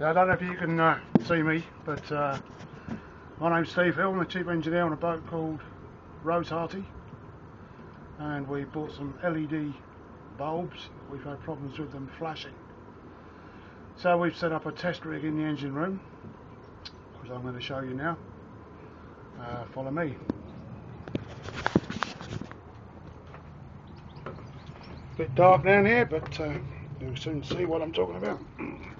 Yeah, I don't know if you can uh, see me, but uh, my name's Steve Hill. I'm the chief engineer on a boat called Rosehearty, and we bought some LED bulbs. We've had problems with them flashing. So we've set up a test rig in the engine room, which I'm going to show you now. Uh, follow me. A Bit dark down here, but uh, you'll soon see what I'm talking about.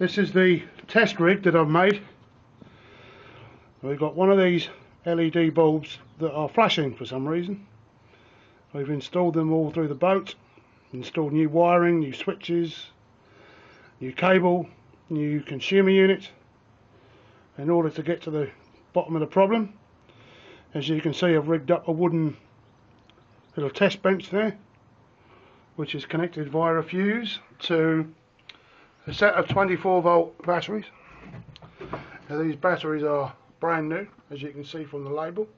This is the test rig that I've made. We've got one of these LED bulbs that are flashing for some reason. We've installed them all through the boat, installed new wiring, new switches, new cable, new consumer unit in order to get to the bottom of the problem. As you can see I've rigged up a wooden little test bench there which is connected via a fuse to a set of 24 volt batteries. Now these batteries are brand new as you can see from the label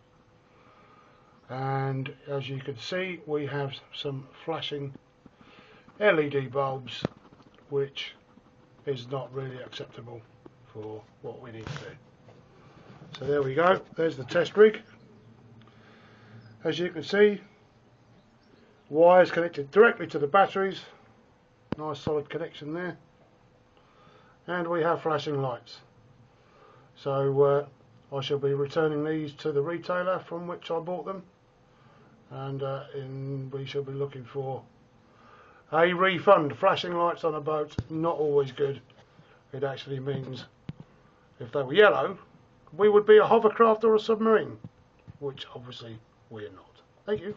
and as you can see we have some flashing LED bulbs which is not really acceptable for what we need to do. So there we go, there's the test rig. As you can see wires connected directly to the batteries nice solid connection there and we have flashing lights. So uh, I shall be returning these to the retailer from which I bought them. And uh, in, we shall be looking for a refund. Flashing lights on a boat not always good. It actually means if they were yellow we would be a hovercraft or a submarine which obviously we are not. Thank you